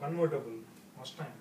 convertible first time